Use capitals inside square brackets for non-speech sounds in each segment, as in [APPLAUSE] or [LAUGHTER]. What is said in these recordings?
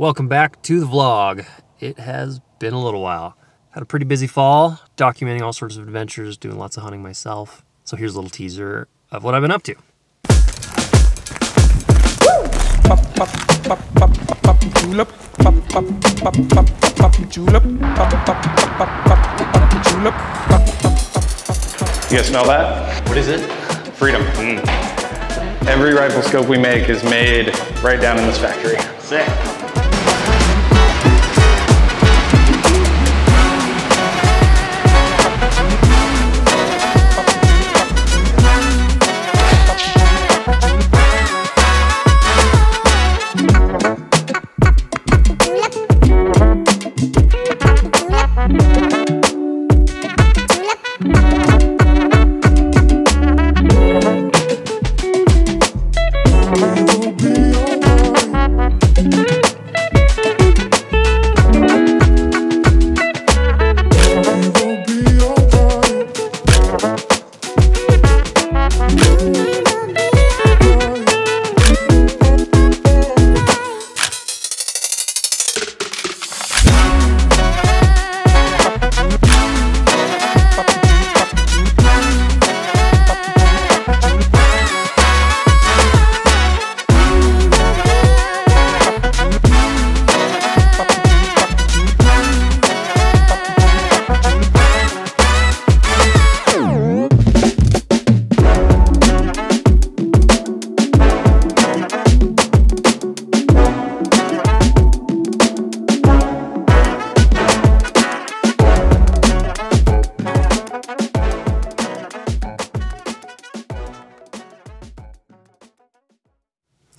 Welcome back to the vlog. It has been a little while. Had a pretty busy fall, documenting all sorts of adventures, doing lots of hunting myself. So here's a little teaser of what I've been up to. You guys smell that? What is it? Freedom. Mm. Every rifle scope we make is made right down in this factory. Sick.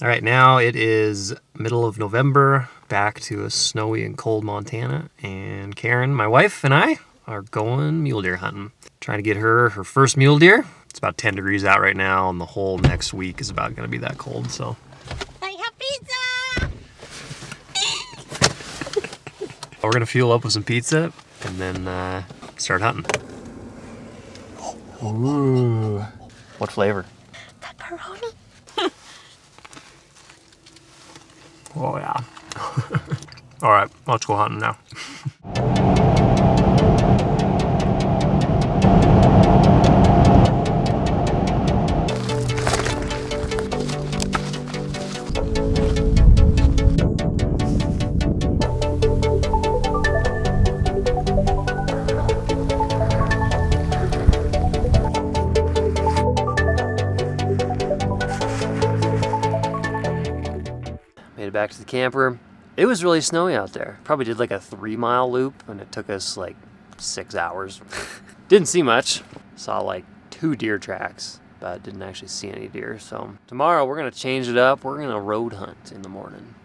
All right, now it is middle of November, back to a snowy and cold Montana, and Keren, my wife, and I are going mule deer hunting. Trying to get her her first mule deer. It's about 10 degrees out right now, and the whole next week is about going to be that cold, so. I have pizza! [LAUGHS] We're going to fuel up with some pizza and then uh, start hunting. Ooh. What flavor? Oh, yeah. [LAUGHS] All right, let's go hunting now. [LAUGHS] back to the camper. It was really snowy out there. Probably did like a three mile loop and it took us like six hours. [LAUGHS] didn't see much. Saw like two deer tracks, but didn't actually see any deer. So tomorrow we're gonna change it up. We're gonna road hunt in the morning.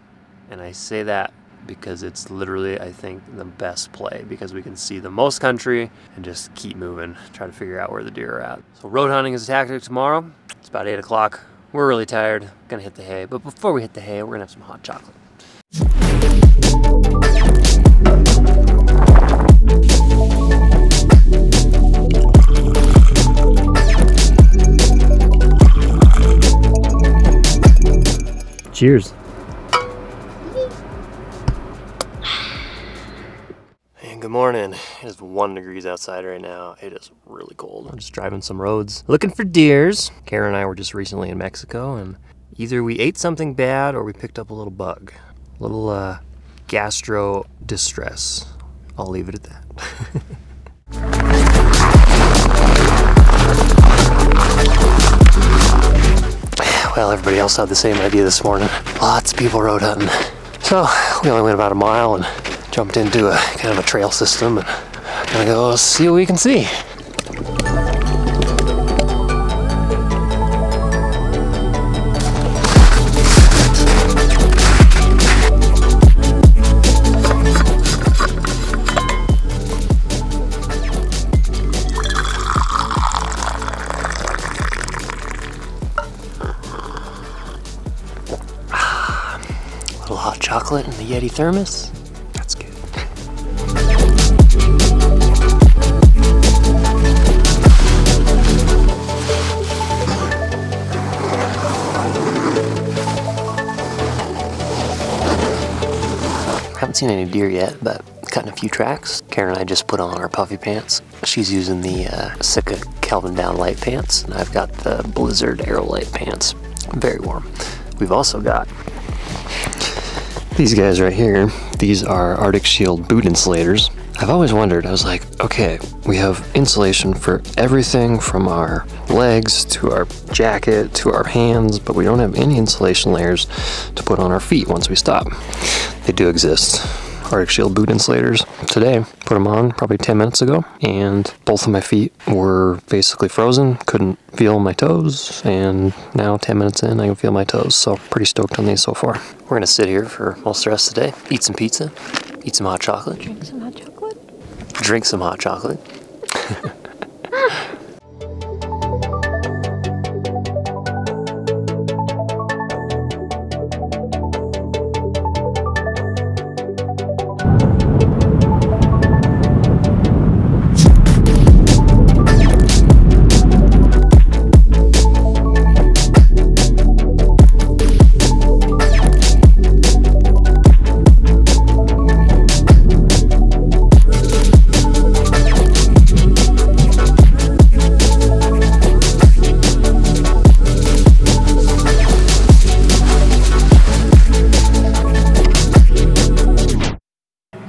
And I say that because it's literally, I think, the best play because we can see the most country and just keep moving, try to figure out where the deer are at. So road hunting is a tactic tomorrow. It's about eight o'clock. We're really tired. Gonna hit the hay. But before we hit the hay, we're gonna have some hot chocolate. Cheers. Good morning. It is one degrees outside right now. It is really cold. I'm just driving some roads looking for deers. Keren and I were just recently in Mexico and either we ate something bad or we picked up a little bug. A little uh, gastro distress. I'll leave it at that. [LAUGHS] Well, everybody else had the same idea this morning. Lots of people road hunting. So we only went about a mile and jumped into a kind of a trail system and gonna go see what we can see. Ah, little hot chocolate in the Yeti thermos. Seen any deer yet, but cutting a few tracks. Keren and I just put on our puffy pants. She's using the uh, Sitka Kelvin Down light pants, and I've got the Blizzard Aerolite pants. Very warm. We've also got these guys right here. These are Arctic Shield boot insulators. I've always wondered, I was like, okay, we have insulation for everything from our legs to our jacket to our hands, but we don't have any insulation layers to put on our feet once we stop. They do exist. Arctic Shield boot insulators. Today, put them on probably 10 minutes ago, and both of my feet were basically frozen. Couldn't feel my toes, and now 10 minutes in, I can feel my toes. So, pretty stoked on these so far. We're gonna sit here for most of the rest of the day, eat some pizza, eat some hot chocolate, Drink some hot chocolate. drink some hot chocolate. [LAUGHS]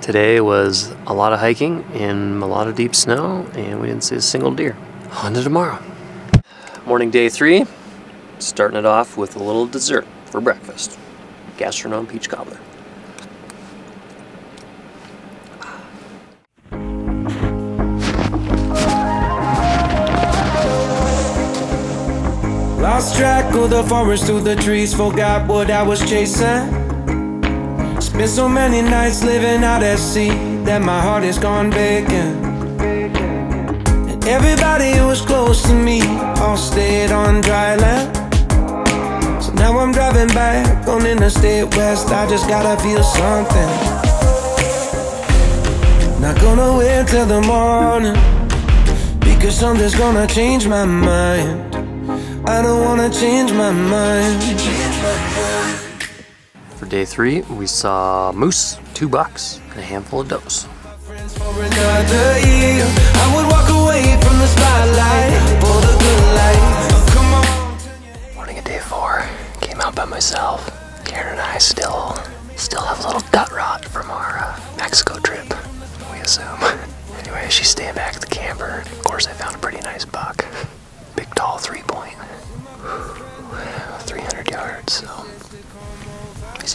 Today was a lot of hiking in a lot of deep snow, and we didn't see a single deer. On to tomorrow. Morning day three, starting it off with a little dessert for breakfast. Gastrognome peach cobbler. Lost track of the forest through the trees, forgot what I was chasing. Spent so many nights living out at sea that my heart is gone vacant. And everybody who was close to me all stayed on dry land. So now I'm driving back on Interstate West. I just gotta feel something. Not gonna wait till the morning because something's gonna change my mind. I don't wanna change my mind. For day three, we saw moose, two bucks, and a handful of does.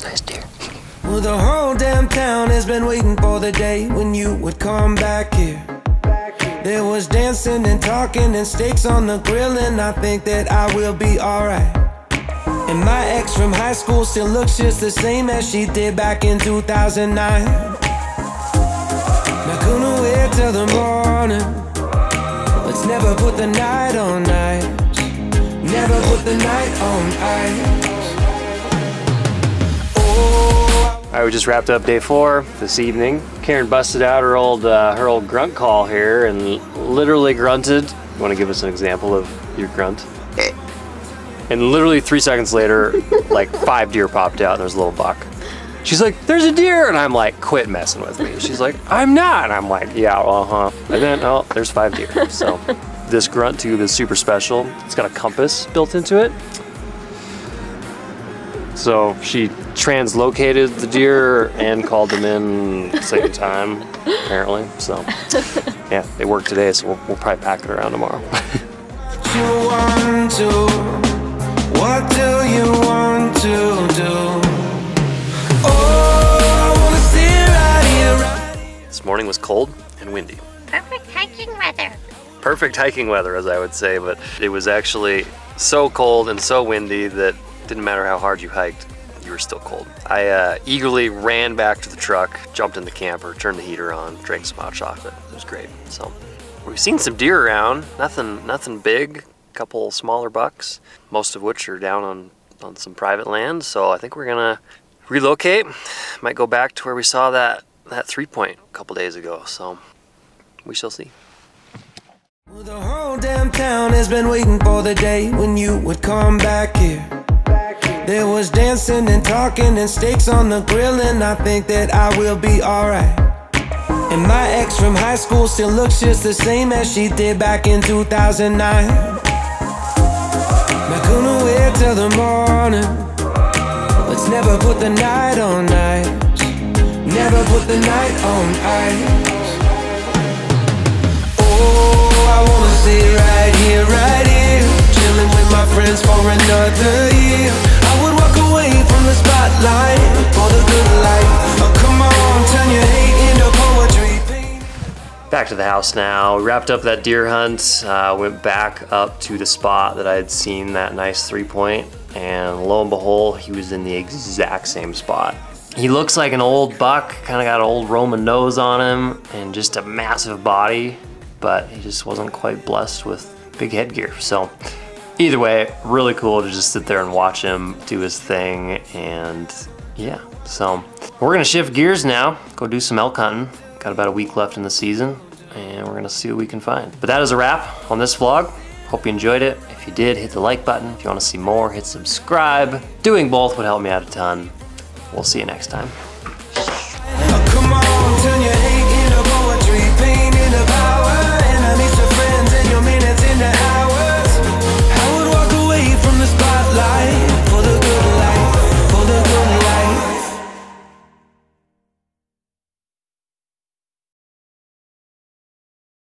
Nice deer. Well, the whole damn town has been waiting for the day when you would come back here. There was dancing and talking and steaks on the grill, and I think that I will be alright. And my ex from high school still looks just the same as she did back in 2009. Not gonna wait till the morning. Let's never put the night on ice. Never put the night on ice. All right, we just wrapped up day four this evening. Keren busted out her old uh, her old grunt call here and literally grunted. You want to give us an example of your grunt? And literally three seconds later, [LAUGHS] like five deer popped out and there's a little buck. She's like, "There's a deer," and I'm like, "Quit messing with me." She's like, "I'm not," and I'm like, "Yeah, uh huh." And then, oh, there's five deer. So this grunt tube is super special. It's got a compass built into it. So she translocated the deer and called them in at the same time, apparently. So [LAUGHS] yeah, they worked today, so we'll, we'll probably pack it around tomorrow. [LAUGHS] you want to? What do you want to do? Oh, I wanna stay right here, right here. this morning was cold and windy. Perfect hiking weather. Perfect hiking weather, as I would say, but it was actually so cold and so windy that didn't matter how hard you hiked, you were still cold. I uh, eagerly ran back to the truck, jumped in the camper, turned the heater on, drank some hot chocolate. It was great. So we've seen some deer around. Nothing, nothing big. A couple smaller bucks, most of which are down on on some private land. So I think we're gonna relocate. Might go back to where we saw that that three point a couple days ago. So we shall see. Well, the whole damn town has been waiting for the day when you would come back here. There was dancing and talking and steaks on the grill, and I think that I will be alright. And my ex from high school still looks just the same as she did back in 2009. Not gonna wait till the morning. Let's never put the night on ice. Never put the night on ice. Oh, I wanna stay right here, right here. Chilling with my friends for another year. I would walk away from the spotlight for the good life. Oh, come on, turn your hate into poetry. Back to the house now. We wrapped up that deer hunt. Uh, went back up to the spot that I had seen that nice three point, and lo and behold, he was in the exact same spot. He looks like an old buck, kind of got an old Roman nose on him, and just a massive body, but he just wasn't quite blessed with big headgear. So, either way, really cool to just sit there and watch him do his thing, and yeah. So, we're gonna shift gears now, go do some elk hunting. Got about a week left in the season, and we're gonna see what we can find. But that is a wrap on this vlog. Hope you enjoyed it. If you did, hit the like button. If you wanna see more, hit subscribe. Doing both would help me out a ton. We'll see you next time.